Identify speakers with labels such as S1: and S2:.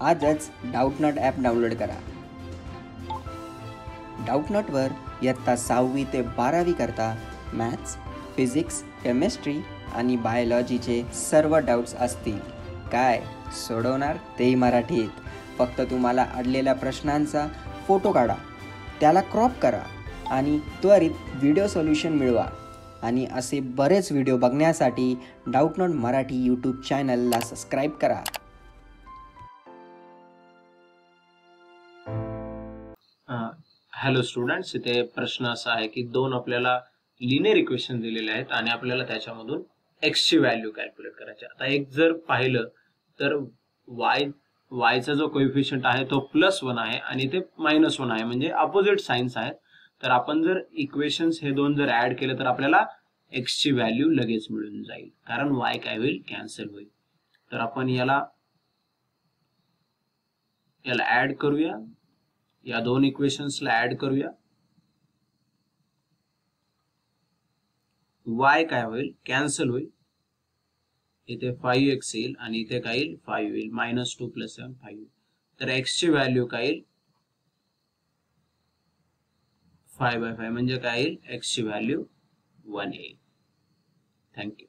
S1: आजच Doubtnut app download करा. डाऊटनटवर इयत्ता सहावी ते बारावी करता मॅथ्स फिजिक्स केमिस्ट्री आणि बायोलॉजीचे सर्व डाऊट्स असतील. काय सोडवणार तेही मराठीत? फक्त तुम्हाला अडलेल्या प्रश्नांचा फोटो काढा. त्याला क्रॉप करा आणि त्वरित व्हिडिओ सोल्युशन मिळवा. आणि असे बरेच व्हिडिओ बघण्यासाठी डाऊटनॉट मराठी यूट्यूब चॅनलला सबस्क्राईब करा.
S2: हॅलो स्टुडंट्स इथे प्रश्न असा आहे की दोन आपल्याला लिनियर इक्वेशन दिलेले आहेत आणि आपल्याला त्याच्यामधून एक्स ची व्हॅल्यू कॅल्क्युलेट करायची आता एक जर पाहिलं तर वाय वायचा जो कोइफिशियंट आहे तो प्लस वन आहे आणि ते मायनस वन आहे. म्हणजे अपोजिट सायन्स आहेत. तर आपण जर इक्वेशन्स हे दोन जर ऍड केले तर आपल्याला एक्स ची व्हॅल्यू लगेच मिळून जाईल. कारण वाय काय होईल? कॅन्सल होईल. तर आपण याला याला ऍड करूया. या दोन इक्वेशन्सला ऍड करूया. वाय काय होईल? कॅन्सल होईल. इथे फाईव्ह एक्स येईल आणि इथे काय येईल? फाईव्ह येईल. Minus two plus seven five तर एक्स ची व्हॅल्यू काय येईल? फाय बाय फाय म्हणजे काय येईल? एक्स ची व्हॅल्यू वन येईल. थँक्यू